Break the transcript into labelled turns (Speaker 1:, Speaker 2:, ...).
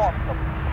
Speaker 1: ласка.